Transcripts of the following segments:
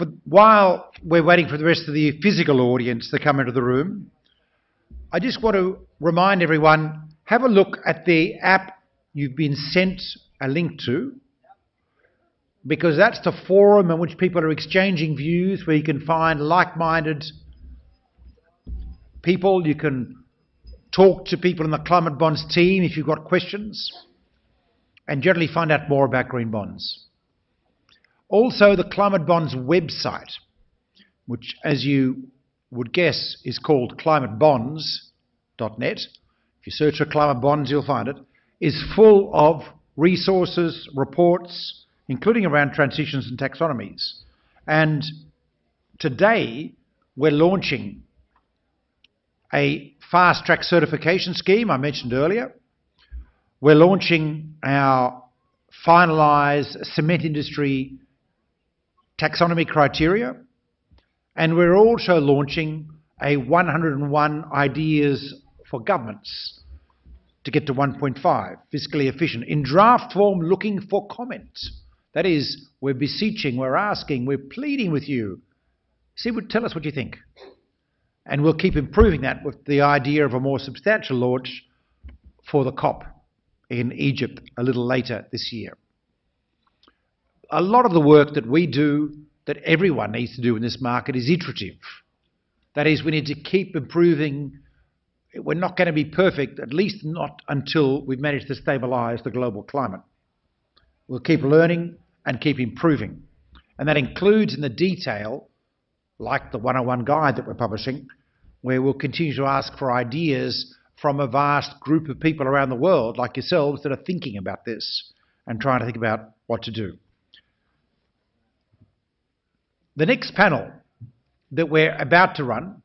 for, while we're waiting for the rest of the physical audience to come into the room, I just want to remind everyone have a look at the app you've been sent a link to, because that's the forum in which people are exchanging views, where you can find like minded people. You can talk to people in the Climate Bonds team if you've got questions, and generally find out more about green bonds. Also, the Climate Bonds website, which, as you would guess, is called climatebonds.net. If you search for climate bonds, you'll find it, is full of resources, reports, including around transitions and taxonomies. And today, we're launching a fast track certification scheme I mentioned earlier. We're launching our finalised cement industry taxonomy criteria, and we're also launching a 101 ideas for governments to get to 1.5, fiscally efficient, in draft form looking for comments. That is, we're beseeching, we're asking, we're pleading with you. See, tell us what you think. And we'll keep improving that with the idea of a more substantial launch for the COP in Egypt a little later this year a lot of the work that we do, that everyone needs to do in this market, is iterative. That is, we need to keep improving. We're not going to be perfect, at least not until we've managed to stabilise the global climate. We'll keep learning and keep improving. And that includes in the detail, like the 101 guide that we're publishing, where we'll continue to ask for ideas from a vast group of people around the world, like yourselves, that are thinking about this and trying to think about what to do. The next panel that we're about to run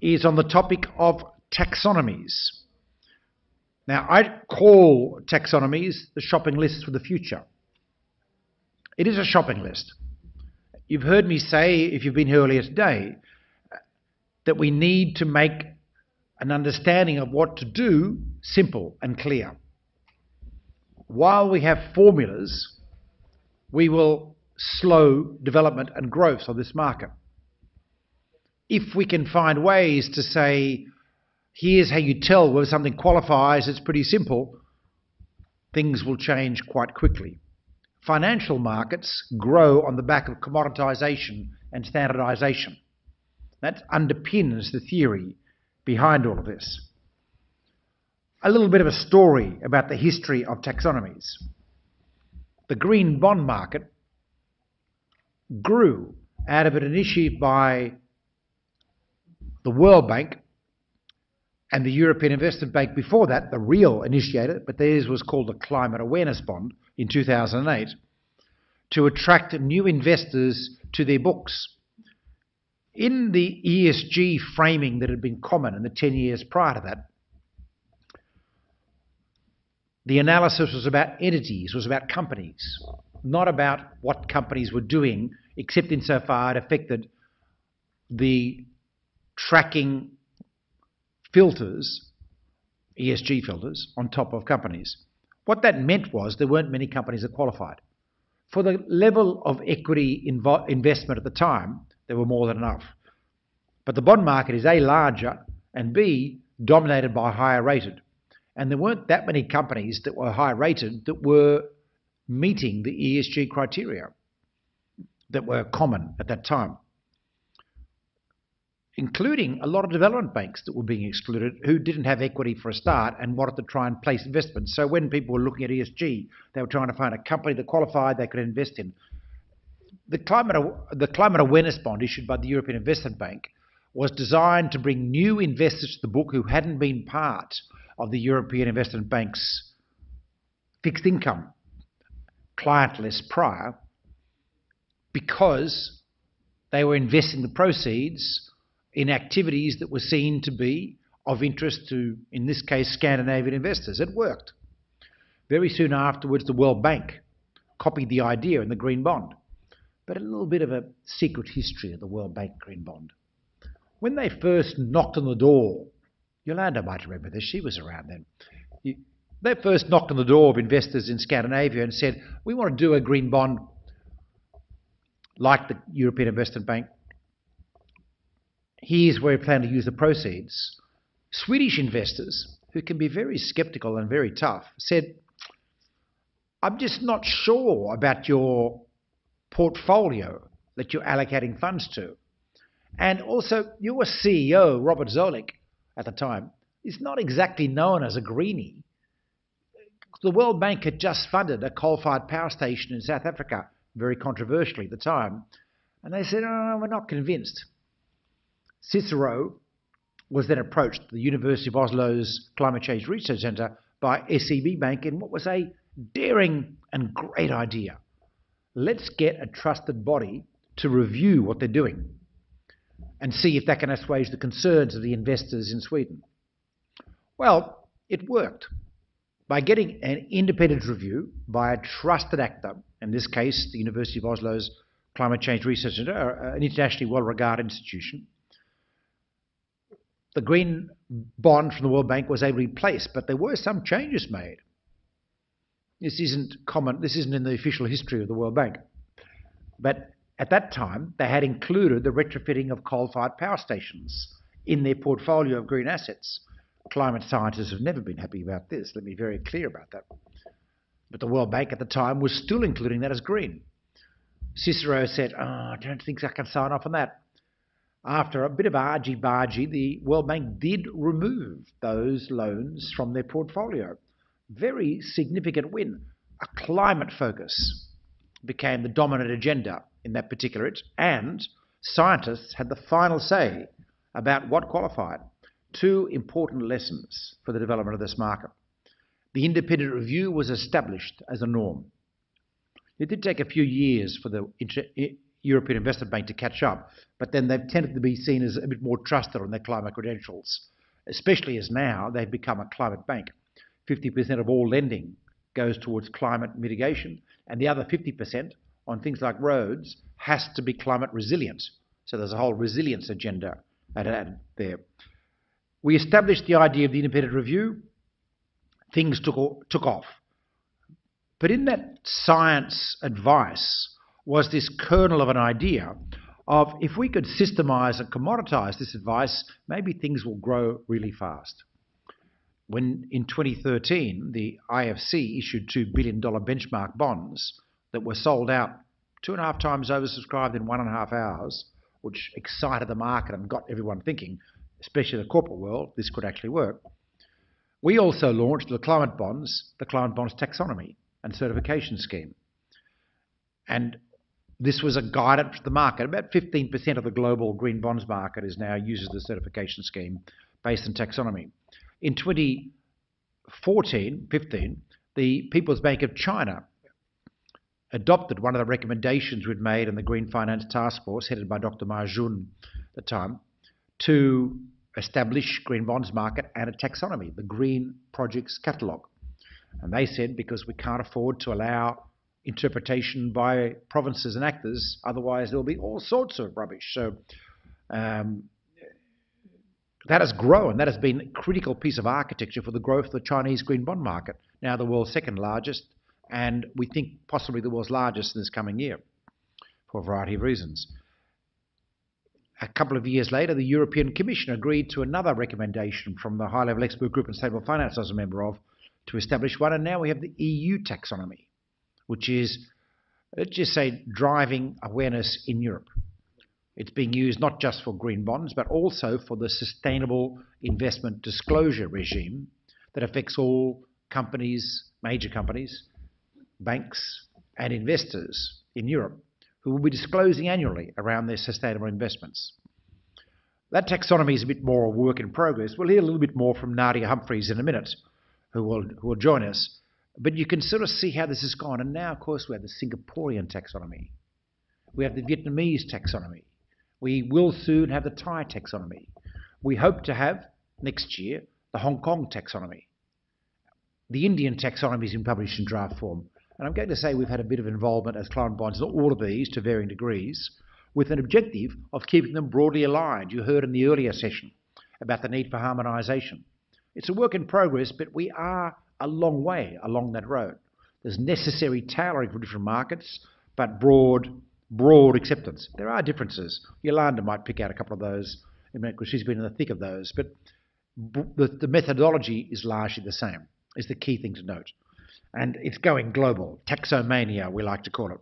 is on the topic of taxonomies. Now, I call taxonomies the shopping list for the future. It is a shopping list. You've heard me say, if you've been here earlier today, that we need to make an understanding of what to do simple and clear. While we have formulas, we will slow development and growth of this market. If we can find ways to say, here's how you tell whether something qualifies, it's pretty simple, things will change quite quickly. Financial markets grow on the back of commoditization and standardization. That underpins the theory behind all of this. A little bit of a story about the history of taxonomies. The green bond market grew out of an initiative by the World Bank and the European Investment Bank before that, the real initiator, but theirs was called the Climate Awareness Bond in 2008, to attract new investors to their books. In the ESG framing that had been common in the 10 years prior to that, the analysis was about entities, was about companies not about what companies were doing, except insofar it affected the tracking filters, ESG filters, on top of companies. What that meant was there weren't many companies that qualified. For the level of equity invo- investment at the time, there were more than enough. But the bond market is A, larger, and B, dominated by higher rated. And there weren't that many companies that were high rated that were meeting the ESG criteria that were common at that time, including a lot of development banks that were being excluded who didn't have equity for a start and wanted to try and place investments. So when people were looking at ESG, they were trying to find a company that qualified they could invest in. The climate, the climate awareness bond issued by the European Investment Bank was designed to bring new investors to the book who hadn't been part of the European Investment Bank's fixed income client list prior because they were investing the proceeds in activities that were seen to be of interest to, in this case, Scandinavian investors. It worked. Very soon afterwards, the World Bank copied the idea in the Green Bond. But a little bit of a secret history of the World Bank Green Bond. When they first knocked on the door, Yolanda might remember this, she was around then. They first knocked on the door of investors in Scandinavia and said, We want to do a green bond like the European Investment Bank, here's where we plan to use the proceeds. Swedish investors, who can be very skeptical and very tough, said, I'm just not sure about your portfolio that you're allocating funds to. And also, your CEO, Robert Zoellick, at the time, is not exactly known as a greenie. The World Bank had just funded a coal-fired power station in South Africa, very controversially at the time, and they said, oh, we're not convinced. Cicero was then approached the University of Oslo's Climate Change Research Centre by SEB Bank in what was a daring and great idea. Let's get a trusted body to review what they're doing and see if that can assuage the concerns of the investors in Sweden. Well, it worked. By getting an independent review by a trusted actor, in this case, the University of Oslo's Climate Change Research Centre, uh, uh, an internationally well regarded institution, the green bond from the World Bank was able to be placed, but there were some changes made. This isn't common, this isn't in the official history of the World Bank. But at that time, they had included the retrofitting of coal-fired power stations in their portfolio of green assets. Climate scientists have never been happy about this. Let me be very clear about that. But the World Bank at the time was still including that as green. Cicero said, oh, I don't think I can sign off on that. After a bit of argy-bargy, the World Bank did remove those loans from their portfolio. Very significant win. A climate focus became the dominant agenda in that particular it, and scientists had the final say about what qualified. Two important lessons for the development of this market. The independent review was established as a norm. It did take a few years for the European Investment Bank to catch up, but then they've tended to be seen as a bit more trusted on their climate credentials, especially as now they've become a climate bank. 50% of all lending goes towards climate mitigation, and the other 50% on things like roads has to be climate resilient. So there's a whole resilience agenda added there. We established the idea of the independent review. Things took, took off. But in that science advice was this kernel of an idea of if we could systemize and commoditize this advice, maybe things will grow really fast. When in 2013, the IFC issued $2 billion benchmark bonds, that were sold out two and a half times oversubscribed in one and a half hours, which excited the market and got everyone thinking, especially in the corporate world, this could actually work. We also launched the climate bonds, the climate bonds taxonomy and certification scheme. And this was a guidance to the market. About 15% of the global green bonds market is now uses the certification scheme based on taxonomy. In 2014, 15, the People's Bank of China adopted one of the recommendations we'd made in the Green Finance Task Force, headed by Dr. Ma Jun at the time, to establish green bonds market and a taxonomy, the Green Projects Catalogue. And they said because we can't afford to allow interpretation by provinces and actors, otherwise there'll be all sorts of rubbish. So um, that has grown. That has been a critical piece of architecture for the growth of the Chinese green bond market, now the world's second largest, and we think possibly the world's largest in this coming year for a variety of reasons. A couple of years later, the European Commission agreed to another recommendation from the high-level expert group on sustainable finance I was a member of to establish one, and now we have the EU taxonomy, which is, let's just say, driving awareness in Europe. It's being used not just for green bonds, but also for the sustainable investment disclosure regime that affects all companies, major companies, banks and investors in Europe will be disclosing annually around their sustainable investments. That taxonomy is a bit more a work in progress. We'll hear a little bit more from Nadia Humphreys in a minute, who will, who will join us. But you can sort of see how this has gone. And now, of course, we have the Singaporean taxonomy. We have the Vietnamese taxonomy. We will soon have the Thai taxonomy. We hope to have, next year, the Hong Kong taxonomy. The Indian taxonomy is in published in draft form. And I'm going to say we've had a bit of involvement as climate bonds in all of these to varying degrees, with an objective of keeping them broadly aligned. You heard in the earlier session about the need for harmonisation. It's a work in progress, but we are a long way along that road. There's necessary tailoring for different markets, but broad broad acceptance. There are differences. Yolanda might pick out a couple of those because she's been in the thick of those, but the, the methodology is largely the same, is the key thing to note. And it's going global. Taxomania, we like to call it.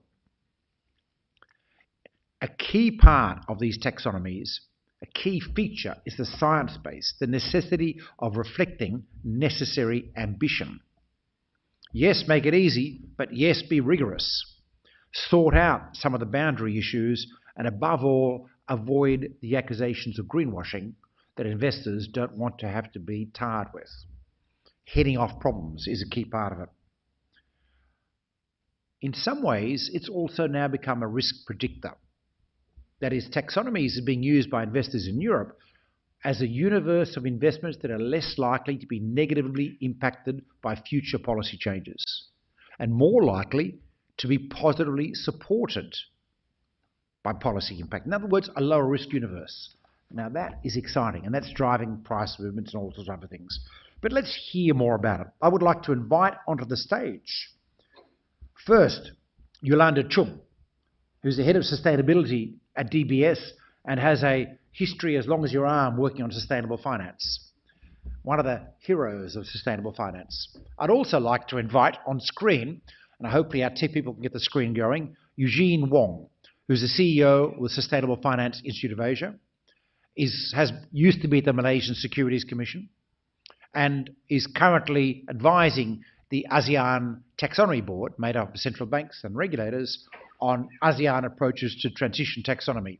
A key part of these taxonomies, a key feature, is the science base, the necessity of reflecting necessary ambition. Yes, make it easy, but yes, be rigorous. Sort out some of the boundary issues, and above all, avoid the accusations of greenwashing that investors don't want to have to be tarred with. Heading off problems is a key part of it. In some ways, it's also now become a risk predictor. That is, taxonomies are being used by investors in Europe as a universe of investments that are less likely to be negatively impacted by future policy changes and more likely to be positively supported by policy impact. In other words, a lower risk universe. Now that is exciting and that's driving price movements and all sorts of other things. But let's hear more about it. I would like to invite onto the stage first Yolanda Chung, who's the head of sustainability at DBS and has a history as long as your arm working on sustainable finance. One of the heroes of sustainable finance. I'd also like to invite on screen, and hopefully our tech people can get the screen going, Eugene Wong, who's the CEO with Sustainable Finance Institute of Asia, is, has used to be at the Malaysian Securities Commission, and is currently advising the ASEAN Taxonomy Board, made up of central banks and regulators, on ASEAN approaches to transition taxonomy.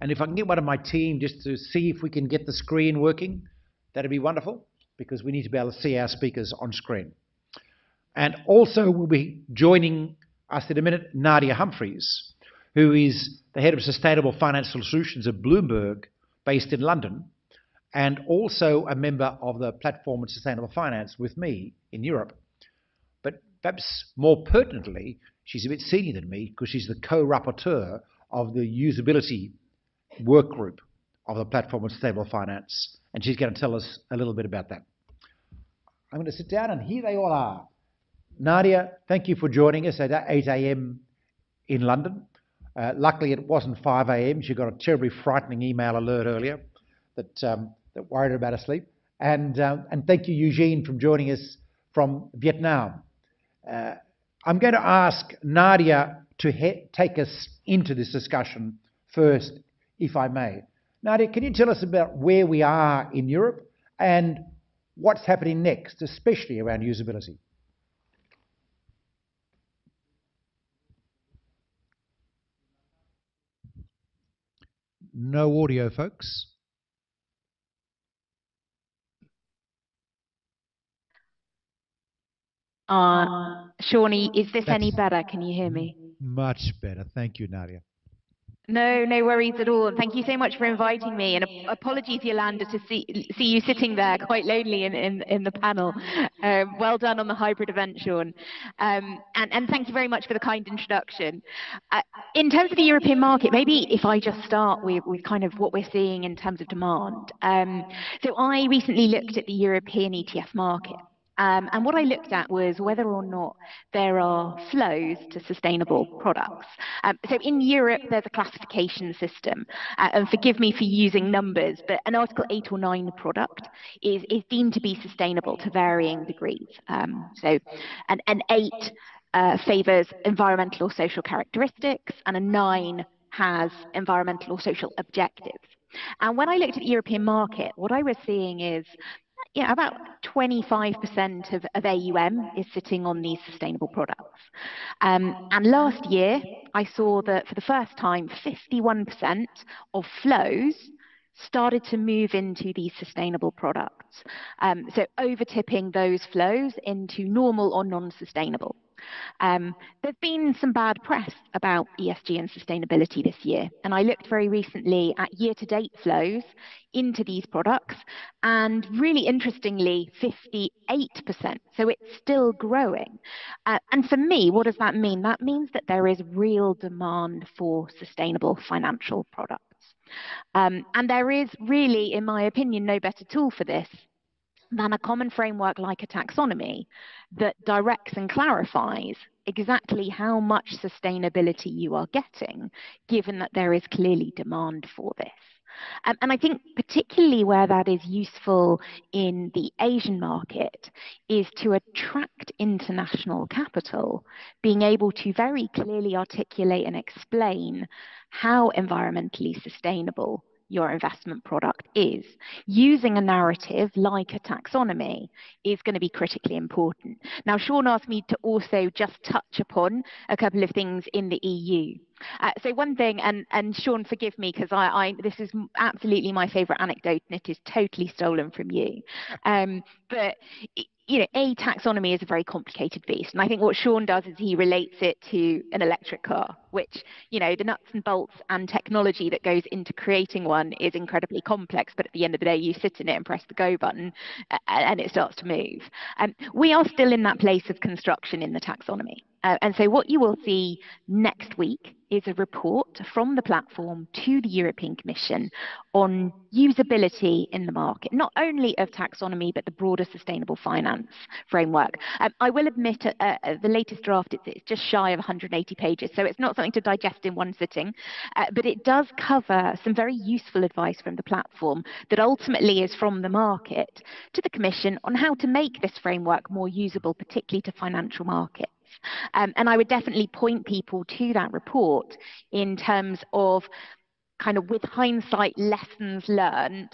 And if I can get one of my team just to see if we can get the screen working, that'd be wonderful, because we need to be able to see our speakers on screen. And also we'll be joining us in a minute, Nadia Humphreys, who is the head of Sustainable Financial Solutions at Bloomberg, based in London, and also a member of the Platform on Sustainable Finance with me in Europe. Perhaps more pertinently, she's a bit senior than me because she's the co-rapporteur of the usability work group of the Platform on Sustainable Finance, and she's going to tell us a little bit about that. I'm going to sit down, and here they all are. Nadia, thank you for joining us at 8 a.m. in London. Uh, luckily, it wasn't 5 a.m. She got a terribly frightening email alert earlier that, um, that worried her about her sleep. And, um, and thank you, Eugene, for joining us from Vietnam. Uh, I'm going to ask Nadia to take us into this discussion first, if I may. Nadia, can you tell us about where we are in Europe and what's happening next, especially around usability? No audio, folks. Uh, Shawnee, is this That's any better? Can you hear me? Much better. Thank you, Nadia. No, no worries at all. Thank you so much for inviting me. And apologies, Yolanda, to see see you sitting there quite lonely in, in, in the panel. Um, well done on the hybrid event, Sean. Um, and, and thank you very much for the kind introduction. Uh, in terms of the European market, maybe if I just start with, with kind of what we're seeing in terms of demand. Um, so I recently looked at the European ETF market. Um, and what I looked at was whether or not there are flows to sustainable products. Um, so in Europe, there's a classification system. Uh, and forgive me for using numbers, but an Article 8 or 9 product is, is deemed to be sustainable to varying degrees. Um, so an, an 8 uh, favours environmental or social characteristics, and a 9 has environmental or social objectives. And when I looked at the European market, what I was seeing is yeah, about 25% of, of AUM is sitting on these sustainable products. Um, and last year, I saw that for the first time, 51% of flows started to move into these sustainable products. Um, so overtipping those flows into normal or non-sustainable. Um, there's been some bad press about ESG and sustainability this year, and I looked very recently at year-to-date flows into these products, and really interestingly, 58%. So it's still growing. Uh, and for me, what does that mean? That means that there is real demand for sustainable financial products. Um, and there is really, in my opinion, no better tool for this than a common framework like a taxonomy that directs and clarifies exactly how much sustainability you are getting, given that there is clearly demand for this. Um, and I think particularly where that is useful in the Asian market is to attract international capital, being able to very clearly articulate and explain how environmentally sustainable your investment product is. Using a narrative like a taxonomy is going to be critically important. Now, Sean asked me to also just touch upon a couple of things in the EU. Uh, so one thing, and, and Sean, forgive me because I, I, this is absolutely my favourite anecdote, and it is totally stolen from you. Um, but you know, a taxonomy is a very complicated beast. And I think what Sean does is he relates it to an electric car, which, you know, the nuts and bolts and technology that goes into creating one is incredibly complex. But at the end of the day, you sit in it and press the go button and it starts to move. Um, we are still in that place of construction in the taxonomy. Uh, and so what you will see next week is a report from the platform to the European Commission on usability in the market, not only of taxonomy, but the broader sustainable finance framework. Um, I will admit uh, uh, the latest draft, it's, it's, just shy of 180 pages, so it's not something to digest in one sitting, uh, but it does cover some very useful advice from the platform that ultimately is from the market to the Commission on how to make this framework more usable, particularly to financial markets. Um, and I would definitely point people to that report in terms of kind of with hindsight lessons learned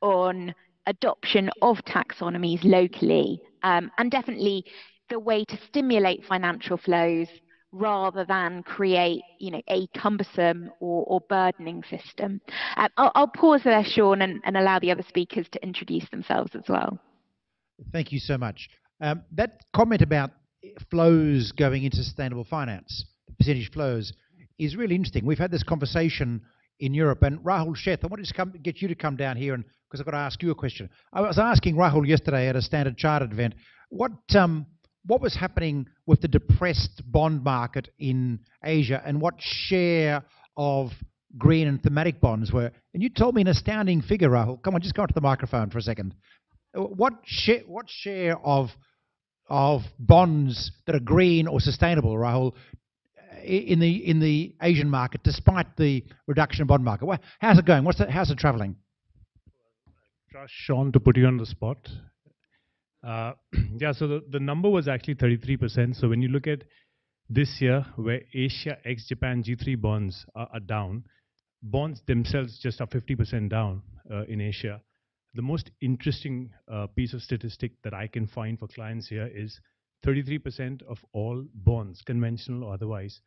on adoption of taxonomies locally um, and definitely the way to stimulate financial flows rather than create you know a cumbersome or, or burdening system. Um, I'll, I'll, pause there, Sean, and, and, allow the other speakers to introduce themselves as well. Thank you so much. Um, that comment about flows going into sustainable finance, the percentage flows, is really interesting. We've had this conversation in Europe, and Rahul Sheth, I wanted to come, get you to come down here, and because I've got to ask you a question. I was asking Rahul yesterday at a Standard Chartered event, what um, what was happening with the depressed bond market in Asia, and what share of green and thematic bonds were? And you told me an astounding figure, Rahul. Come on, just go to the microphone for a second. What share, what share of of bonds that are green or sustainable, Rahul, in the in the Asian market, despite the reduction in bond market? How's it going? What's the, how's it traveling? Trust Sean to put you on the spot. Uh, yeah, so the, the number was actually 33%. So when you look at this year, where Asia ex Japan G3 bonds are, are down, bonds themselves just are 50% down uh, in Asia the most interesting uh, piece of statistic that I can find for clients here is 33% of all bonds, conventional or otherwise,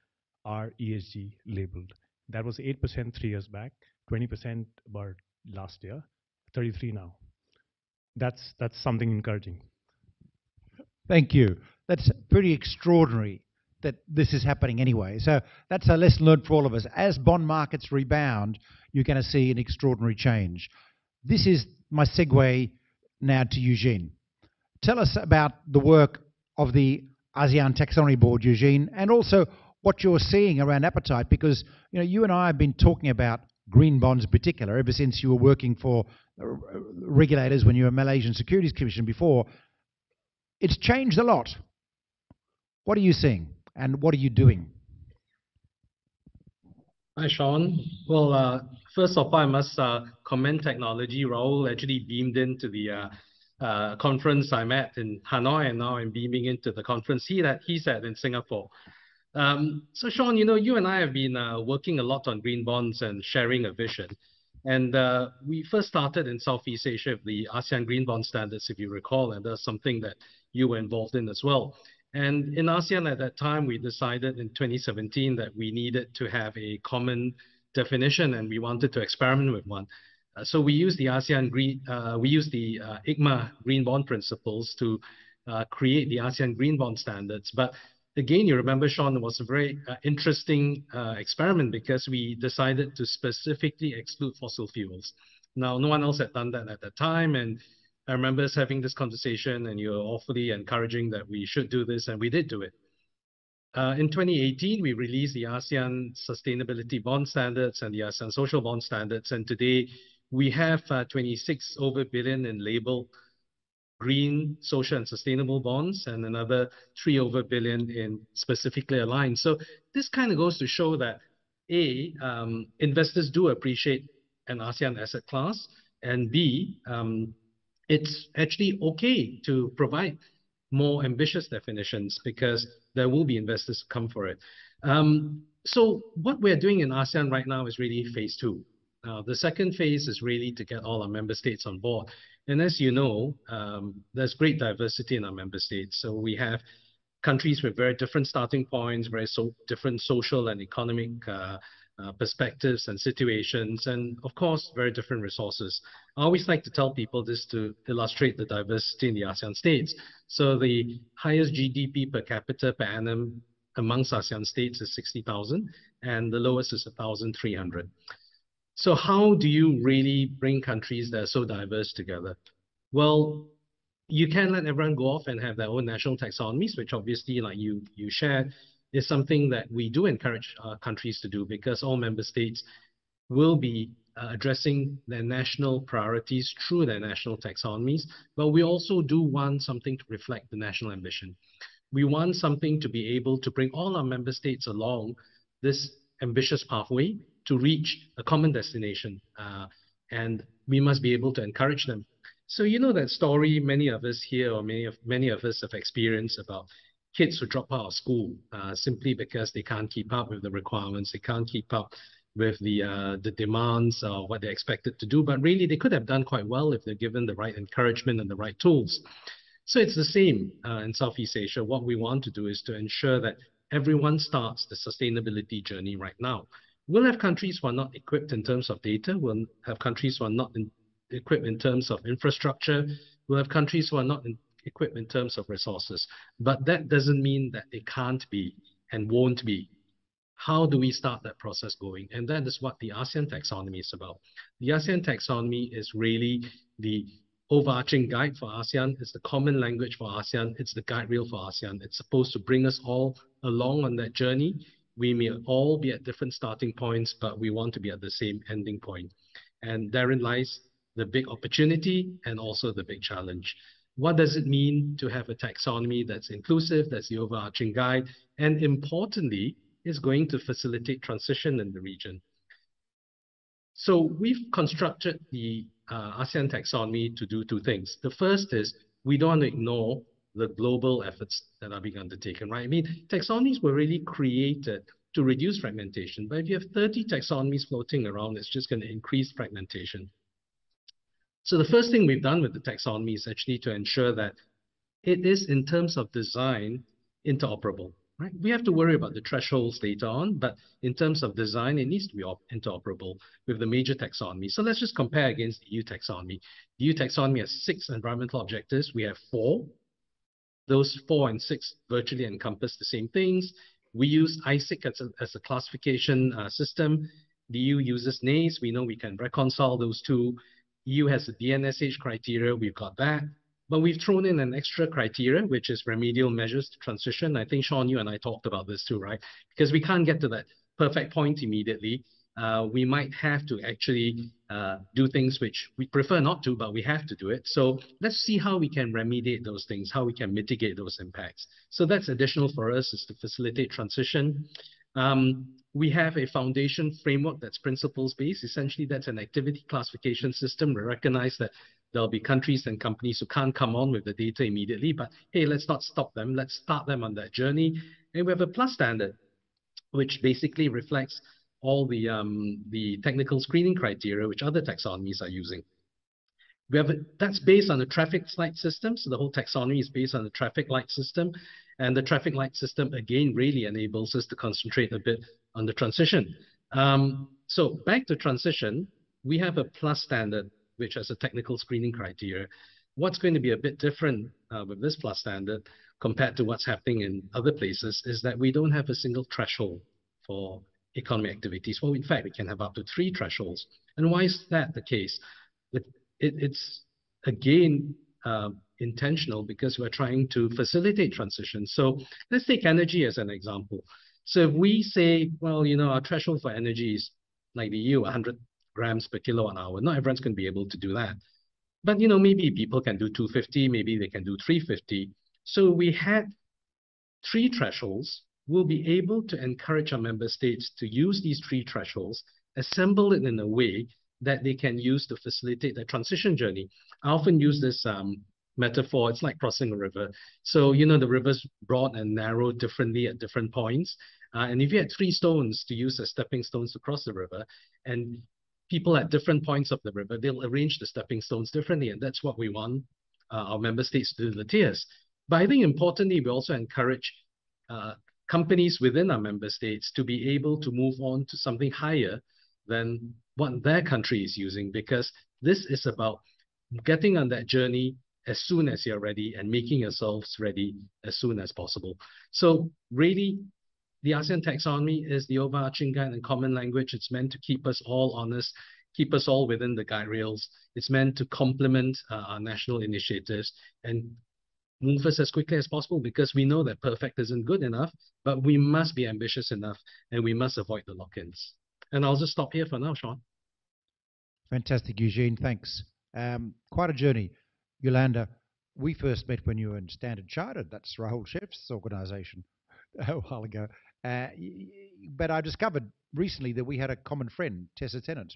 are ESG labeled. That was 8% three years back, 20% about last year, 33 now. That's that's something encouraging. Thank you. That's pretty extraordinary that this is happening anyway. So that's a lesson learned for all of us. As bond markets rebound, you're going to see an extraordinary change. This is my segue now to Eugene. Tell us about the work of the ASEAN Taxonomy Board, Eugene, and also what you're seeing around appetite, because you know you and I have been talking about green bonds in particular ever since you were working for uh, regulators when you were Malaysian Securities Commission before. It's changed a lot. What are you seeing, and what are you doing? Hi, Sean. Well, uh, first of all, I must uh, commend technology. Rahul actually beamed into the uh, uh, conference I'm at in Hanoi, and now I'm beaming into the conference he that he's at in Singapore. Um, so, Sean, you know, you and I have been uh, working a lot on green bonds and sharing a vision. And uh, we first started in Southeast Asia with the ASEAN Green Bond Standards, if you recall, and that's something that you were involved in as well. And in ASEAN at that time, we decided in 2017 that we needed to have a common definition and we wanted to experiment with one. Uh, so we used the ASEAN green, uh, we used the uh, green bond principles to uh, create the ASEAN green bond standards. But again, you remember, Sean, it was a very uh, interesting uh, experiment because we decided to specifically exclude fossil fuels. Now, no one else had done that at that time. And I remember us having this conversation and you were awfully encouraging that we should do this, and we did do it. Uh, in 2018, we released the ASEAN Sustainability Bond Standards and the ASEAN Social Bond Standards, and today we have uh, 26 over billion in label green, social, and sustainable bonds, and another three over billion in specifically aligned. So this kind of goes to show that A, um, investors do appreciate an ASEAN asset class, and B, um, it's actually okay to provide more ambitious definitions because there will be investors come for it. Um, so what we're doing in ASEAN right now is really phase two. Now, the second phase is really to get all our member states on board. And as you know, um, there's great diversity in our member states. So we have countries with very different starting points, very so different social and economic uh, uh, perspectives and situations, and of course, very different resources. I always like to tell people this to illustrate the diversity in the ASEAN states. So the highest GDP per capita per annum amongst ASEAN states is 60,000, and the lowest is 1,300. So how do you really bring countries that are so diverse together? Well, you can let everyone go off and have their own national taxonomies, which obviously, like you you shared, is something that we do encourage uh, countries to do because all member states will be uh, addressing their national priorities through their national taxonomies, but we also do want something to reflect the national ambition. We want something to be able to bring all our member states along this ambitious pathway to reach a common destination. Uh, and we must be able to encourage them. So you know that story many of us here or many of many of us have experienced about kids who drop out of school uh, simply because they can't keep up with the requirements, they can't keep up with the uh, the demands or what they're expected to do. But really, they could have done quite well if they're given the right encouragement and the right tools. So it's the same uh, in Southeast Asia. What we want to do is to ensure that everyone starts the sustainability journey right now. We'll have countries who are not equipped in terms of data. We'll have countries who are not in, equipped in terms of infrastructure. We'll have countries who are not in, equipped in terms of resources. But that doesn't mean that they can't be and won't be. How do we start that process going? And that is what the ASEAN taxonomy is about. The ASEAN taxonomy is really the overarching guide for ASEAN. It's the common language for ASEAN. It's the guide rail for ASEAN. It's supposed to bring us all along on that journey. We may all be at different starting points, but we want to be at the same ending point. And therein lies the big opportunity and also the big challenge. What does it mean to have a taxonomy that's inclusive, that's the overarching guide, and importantly, is going to facilitate transition in the region? So we've constructed the uh, ASEAN taxonomy to do two things. The first is we don't want to ignore the global efforts that are being undertaken, right? I mean, taxonomies were really created to reduce fragmentation, but if you have 30 taxonomies floating around, it's just going to increase fragmentation. So the first thing we've done with the taxonomy is actually to ensure that it is, in terms of design, interoperable. Right? We have to worry about the thresholds later on, but in terms of design, it needs to be interoperable with the major taxonomy. So let's just compare against the EU taxonomy. The EU taxonomy has six environmental objectives. We have four. Those four and six virtually encompass the same things. We use ISIC as a, as a classification uh, system. The EU uses NACE. We know we can reconcile those two. EU has the DNSH criteria. We've got that. But we've thrown in an extra criteria, which is remedial measures to transition. I think, Sean, you and I talked about this too, right? Because we can't get to that perfect point immediately. Uh, we might have to actually uh, do things which we prefer not to, but we have to do it. So let's see how we can remediate those things, how we can mitigate those impacts. So that's additional for us is to facilitate transition. Um, we have a foundation framework that's principles-based. Essentially, that's an activity classification system. We recognize that there'll be countries and companies who can't come on with the data immediately, but hey, let's not stop them. Let's start them on that journey. And we have a plus standard, which basically reflects all the, um, the technical screening criteria which other taxonomies are using. We have that's based on the traffic light system. So the whole taxonomy is based on the traffic light system. And the traffic light system, again, really enables us to concentrate a bit on the transition. Um, so back to transition, we have a plus standard which has a technical screening criteria. What's going to be a bit different uh, with this plus standard compared to what's happening in other places is that we don't have a single threshold for economic activities. Well, in fact, we can have up to three thresholds. And why is that the case? It, it, it's, again, uh, intentional because we're trying to facilitate transition. So let's take energy as an example. So if we say, well, you know, our threshold for energy is like the EU, 100 grams per kilowatt hour. Not everyone's going to be able to do that. But you know, maybe people can do 250, maybe they can do 350. So we had three thresholds. We'll be able to encourage our member states to use these three thresholds, assemble it in a way that they can use to facilitate the transition journey. I often use this um, metaphor. It's like crossing a river. So, you know, the river's broad and narrow differently at different points. Uh, and if you had three stones to use as stepping stones to cross the river, and people at different points of the river, they'll arrange the stepping stones differently. And that's what we want uh, our member states to do the tiers. But I think importantly, we also encourage uh, companies within our member states to be able to move on to something higher than what their country is using, because this is about getting on that journey as soon as you're ready and making yourselves ready as soon as possible. So really, the ASEAN taxonomy is the overarching guide and common language. It's meant to keep us all honest, keep us all within the guide rails. It's meant to complement uh, our national initiatives and move us as quickly as possible because we know that perfect isn't good enough, but we must be ambitious enough and we must avoid the lock-ins. And I'll just stop here for now, Sean. Fantastic, Eugene. Thanks. Um, quite a journey. Yolanda, we first met when you were in Standard Chartered. That's Rahul Sheth's organisation a while ago. Uh, but I discovered recently that we had a common friend, Tessa Tennant,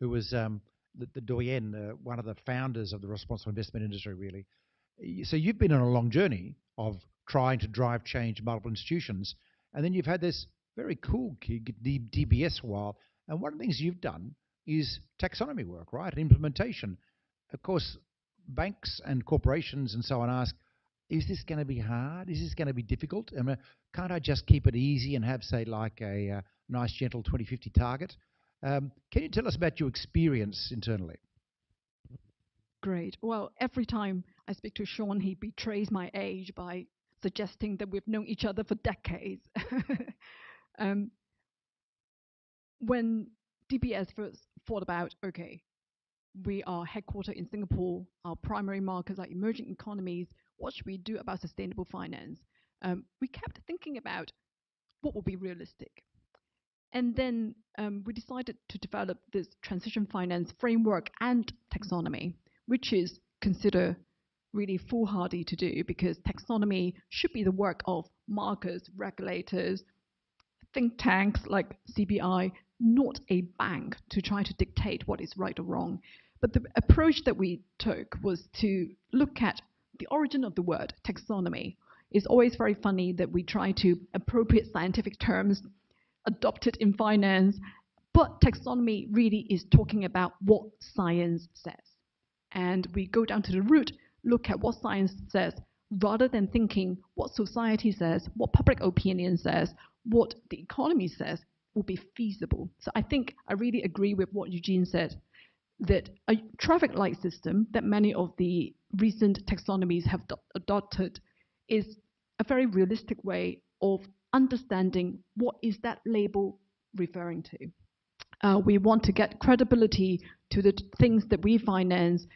who was um, the, the doyen, uh, one of the founders of the responsible investment industry, really. So you've been on a long journey of trying to drive change in multiple institutions, and then you've had this very cool gig, DBS while. And one of the things you've done is taxonomy work, right? Implementation. Of course, banks and corporations and so on ask, is this going to be hard? Is this going to be difficult? I mean, can't I just keep it easy and have, say, like a uh, nice, gentle 2050 target? Um, can you tell us about your experience internally? Great. Well, every time I speak to Sean, he betrays my age by suggesting that we've known each other for decades. um, when DBS first thought about, okay, we are headquartered in Singapore, our primary markets are emerging economies, what should we do about sustainable finance? Um, we kept thinking about what would be realistic. And then um, we decided to develop this transition finance framework and taxonomy, which is considered really foolhardy to do because taxonomy should be the work of markets, regulators, think tanks like CBI, not a bank to try to dictate what is right or wrong. But the approach that we took was to look at the origin of the word taxonomy. It's always very funny that we try to appropriate scientific terms, adopt it in finance, but taxonomy really is talking about what science says. And we go down to the root, look at what science says, rather than thinking what society says, what public opinion says, what the economy says will be feasible. So I think I really agree with what Eugene said that a traffic light system that many of the recent taxonomies have adopted is a very realistic way of understanding what is that label referring to. Uh, we want to get credibility to the things that we finance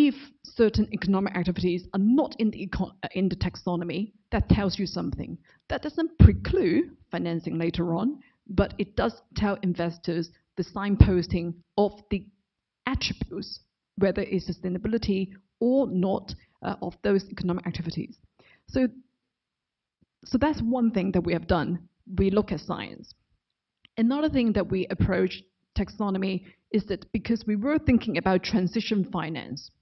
if certain economic activities are not in the, in the taxonomy, that tells you something. That doesn't preclude financing later on, but it does tell investors the signposting of the attributes, whether it's sustainability or not, uh, of those economic activities. So, so that's one thing that we have done. We look at science. Another thing that we approach taxonomy is that because we were thinking about transition finance,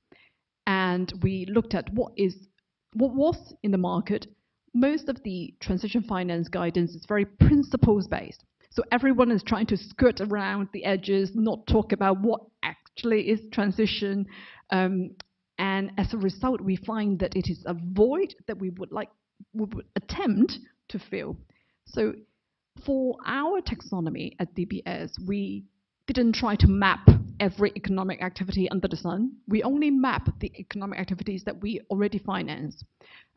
and we looked at what is what was in the market, most of the transition finance guidance is very principles based. So everyone is trying to skirt around the edges, not talk about what actually is transition. Um, and as a result, we find that it is a void that we would like we would attempt to fill. So for our taxonomy at DBS, we didn't try to map every economic activity under the sun. We only map the economic activities that we already finance.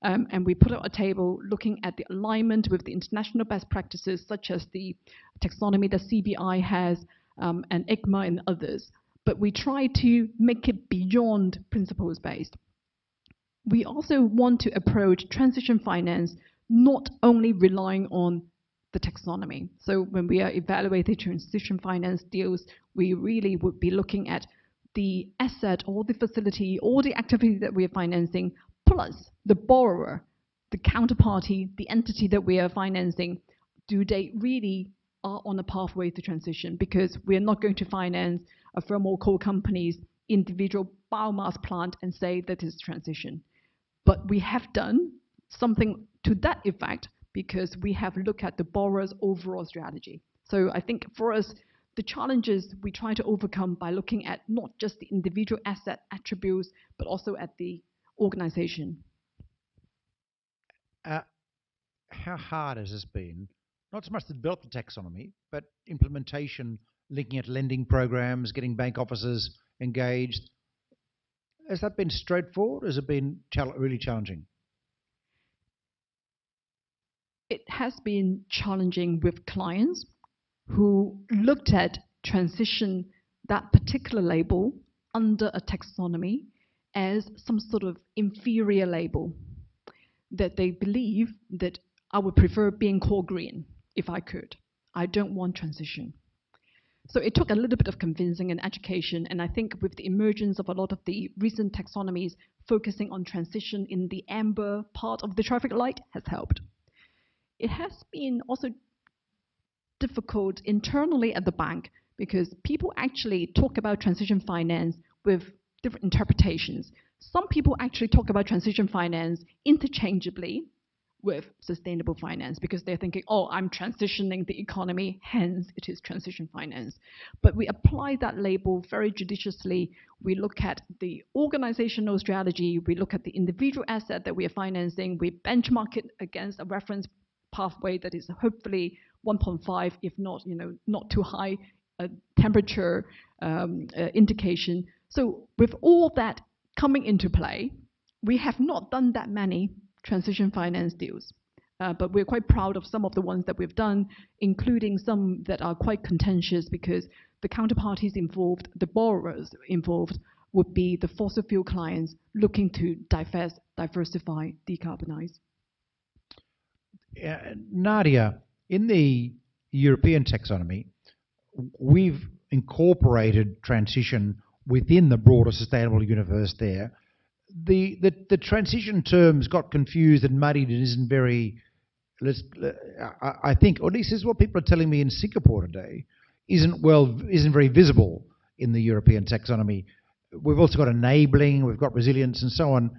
Um, and we put out a table looking at the alignment with the international best practices, such as the taxonomy that CBI has um, and ICMA and others but we try to make it beyond principles based. We also want to approach transition finance not only relying on the taxonomy. So when we are evaluating transition finance deals, we really would be looking at the asset or the facility or the activity that we are financing, plus the borrower, the counterparty, the entity that we are financing, do they really are on a pathway to transition? Because we are not going to finance a thermal coal company's individual biomass plant and say that is transition. But we have done something to that effect because we have looked at the borrower's overall strategy. So I think for us, the challenges we try to overcome by looking at not just the individual asset attributes, but also at the organization. Uh, how hard has this been? Not so much to develop the taxonomy, but implementation, looking at lending programs, getting bank officers engaged. Has that been straightforward? Has it been really challenging? It has been challenging with clients who looked at transition, that particular label, under a taxonomy as some sort of inferior label that they believe that I would prefer being called green if I could. I don't want transition. So it took a little bit of convincing and education, and I think with the emergence of a lot of the recent taxonomies focusing on transition in the amber part of the traffic light has helped. It has been also difficult internally at the bank because people actually talk about transition finance with different interpretations. Some people actually talk about transition finance interchangeably with sustainable finance because they're thinking, oh, I'm transitioning the economy, hence it is transition finance. But we apply that label very judiciously. We look at the organizational strategy, we look at the individual asset that we are financing, we benchmark it against a reference pathway that is hopefully 1.5, if not, you know, not too high a temperature um, uh, indication. So with all that coming into play, we have not done that many transition finance deals. Uh, but we're quite proud of some of the ones that we've done, including some that are quite contentious because the counterparties involved, the borrowers involved, would be the fossil fuel clients looking to divest, diversify, decarbonize. Uh, Nadia, in the European taxonomy, we've incorporated transition within the broader sustainable universe there. The, the, the transition terms got confused and muddied and isn't very, let's, I, I think, or at least this is what people are telling me in Singapore today, isn't well, isn't very visible in the European taxonomy. We've also got enabling, we've got resilience and so on.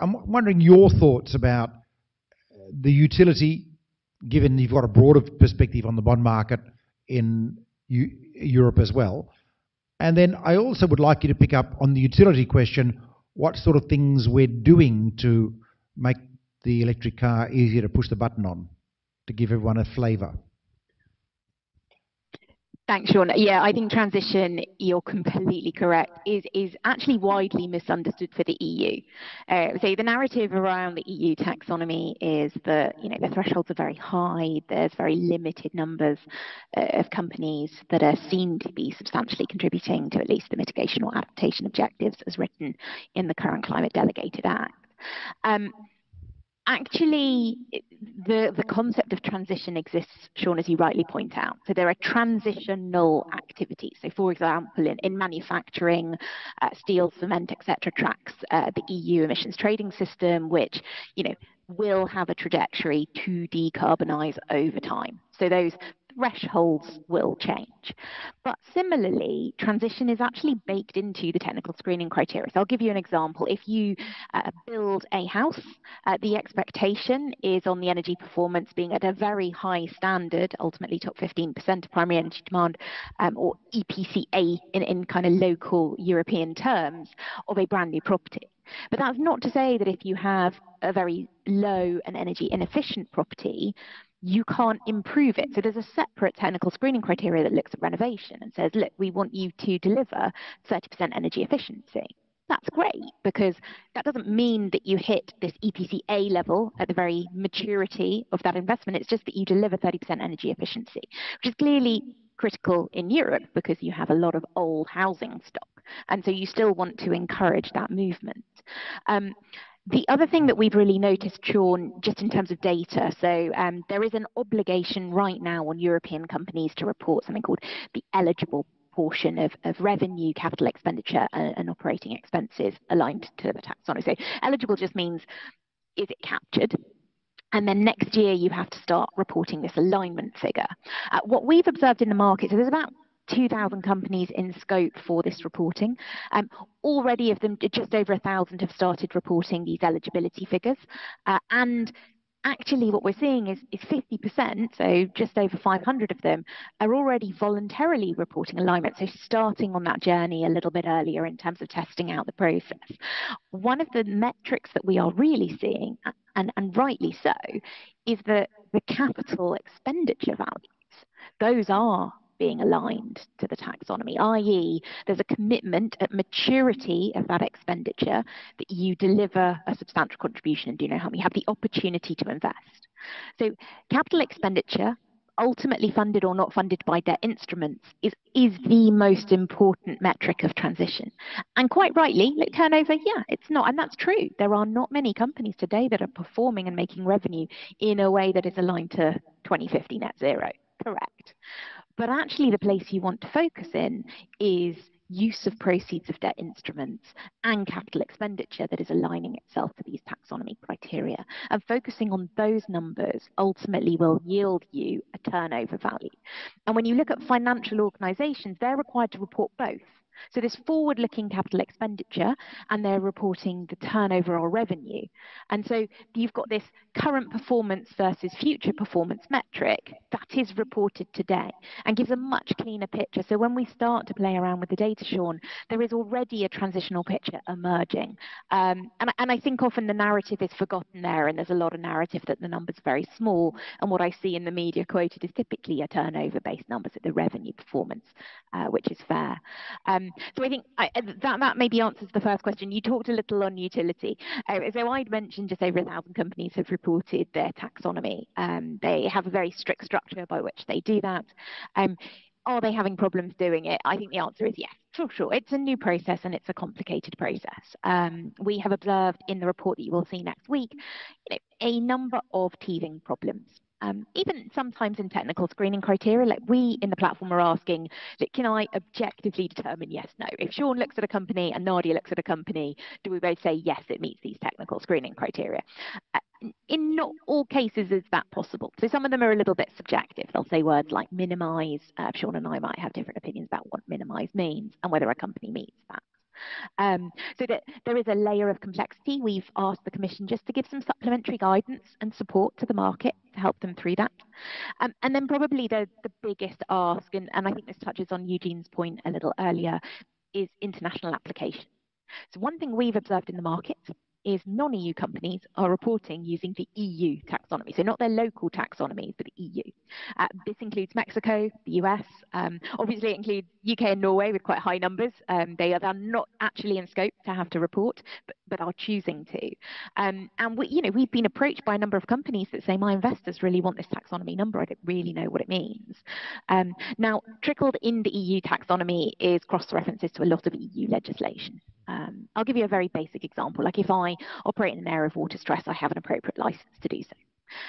I'm wondering your thoughts about the utility given you've got a broader perspective on the bond market in U Europe as well. And then I also would like you to pick up on the utility question, what sort of things we're doing to make the electric car easier to push the button on, to give everyone a flavour. Thanks, Sean. Yeah, I think transition, you're completely correct, is, is actually widely misunderstood for the EU. Uh, so the narrative around the EU taxonomy is that, you know, the thresholds are very high, there's very limited numbers uh, of companies that are seen to be substantially contributing to at least the mitigation or adaptation objectives as written in the current Climate Delegated Act. Um, actually the the concept of transition exists sean as you rightly point out. So there are transitional activities. So for example in, in manufacturing uh, steel cement etc tracks uh, the eu emissions trading system which you know will have a trajectory to decarbonize over time. So those thresholds will change. But similarly, transition is actually baked into the technical screening criteria. So I'll give you an example. If you uh, build a house, uh, the expectation is on the energy performance being at a very high standard, ultimately top 15% of primary energy demand, um, or EPC-A in, in kind of local European terms, of a brand new property. But that's not to say that if you have a very low and energy inefficient property, you can't improve it. So there's a separate technical screening criteria that looks at renovation and says, look, we want you to deliver 30% energy efficiency. That's great because that doesn't mean that you hit this EPC A level at the very maturity of that investment. It's just that you deliver 30% energy efficiency, which is clearly critical in Europe because you have a lot of old housing stock. And so you still want to encourage that movement. Um, the other thing that we've really noticed, Sean, just in terms of data, so um, there is an obligation right now on European companies to report something called the eligible portion of, of revenue, capital expenditure, and, and operating expenses aligned to the taxonomy. So eligible just means is it captured? And then next year, you have to start reporting this alignment figure. Uh, what we've observed in the market, so there's about 2,000 companies in scope for this reporting. Um, already of them, just over 1,000 have started reporting these eligibility figures. Uh, and actually what we're seeing is, is 50%, so just over 500 of them, are already voluntarily reporting alignment, so starting on that journey a little bit earlier in terms of testing out the process. One of the metrics that we are really seeing, and, and rightly so, is that the capital expenditure values, those are being aligned to the taxonomy, i.e., there's a commitment at maturity of that expenditure that you deliver a substantial contribution and do no harm. You have the opportunity to invest. So, capital expenditure, ultimately funded or not funded by debt instruments, is, is the most important metric of transition. And quite rightly, like turnover, yeah, it's not. And that's true. There are not many companies today that are performing and making revenue in a way that is aligned to 2050 net zero. Correct. But actually, the place you want to focus in is use of proceeds of debt instruments and capital expenditure that is aligning itself to these taxonomy criteria. And focusing on those numbers ultimately will yield you a turnover value. And when you look at financial organizations, they're required to report both. So this forward-looking capital expenditure, and they're reporting the turnover or revenue. And so you've got this current performance versus future performance metric that is reported today and gives a much cleaner picture. So when we start to play around with the data, Sean, there is already a transitional picture emerging. Um, and, and I think often the narrative is forgotten there, and there's a lot of narrative that the numbers very small. And what I see in the media quoted is typically a turnover-based numbers at the revenue performance, uh, which is fair. Um, so I think I, that that maybe answers the first question. You talked a little on utility. Uh, so I'd mentioned just over a thousand companies have reported their taxonomy. Um, they have a very strict structure by which they do that. Um, are they having problems doing it? I think the answer is yes. Sure, sure. It's a new process and it's a complicated process. Um, we have observed in the report that you will see next week, you know, a number of teething problems um, even sometimes in technical screening criteria, like we in the platform are asking, like, can I objectively determine yes, no? If Sean looks at a company and Nadia looks at a company, do we both say yes, it meets these technical screening criteria? Uh, in not all cases is that possible. So some of them are a little bit subjective. They'll say words like minimize. Uh, Sean and I might have different opinions about what minimize means and whether a company meets. Um, so that there is a layer of complexity. We've asked the Commission just to give some supplementary guidance and support to the market to help them through that. Um, and then probably the, the biggest ask, and, and I think this touches on Eugene's point a little earlier, is international application. So one thing we've observed in the market is non-EU companies are reporting using the EU taxonomy. So not their local taxonomies, but the EU. Uh, this includes Mexico, the US. Um, obviously, it includes UK and Norway with quite high numbers. Um, they are not actually in scope to have to report, but, but are choosing to. Um, and we, you know, we've been approached by a number of companies that say, my investors really want this taxonomy number. I don't really know what it means. Um, now, trickled in the EU taxonomy is cross references to a lot of EU legislation. Um, I'll give you a very basic example. Like if I operate in an area of water stress, I have an appropriate license to do so.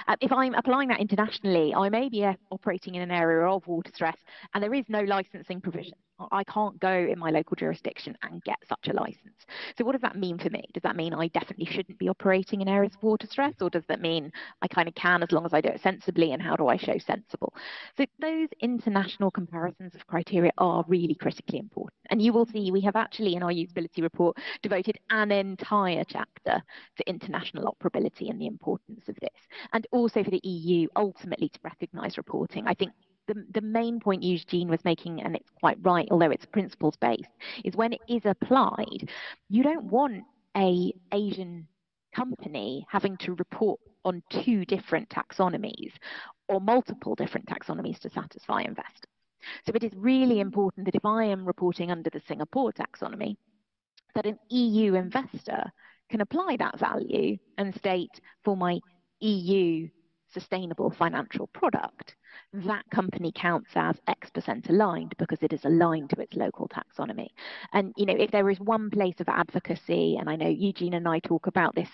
Uh, if I'm applying that internationally, I may be uh, operating in an area of water stress and there is no licensing provision. I can't go in my local jurisdiction and get such a license. So what does that mean for me? Does that mean I definitely shouldn't be operating in areas of water stress or does that mean I kind of can as long as I do it sensibly and how do I show sensible? So those international comparisons of criteria are really critically important. And you will see we have actually in our usability report devoted an entire chapter to international operability and the importance of this. And also for the EU ultimately to recognise reporting. I think the, the main point Eugene was making, and it's quite right, although it's principles based, is when it is applied, you don't want a Asian company having to report on two different taxonomies or multiple different taxonomies to satisfy investors. So it is really important that if I am reporting under the Singapore taxonomy, that an EU investor can apply that value and state for my EU sustainable financial product, that company counts as X percent aligned because it is aligned to its local taxonomy. And you know, if there is one place of advocacy, and I know Eugene and I talk about this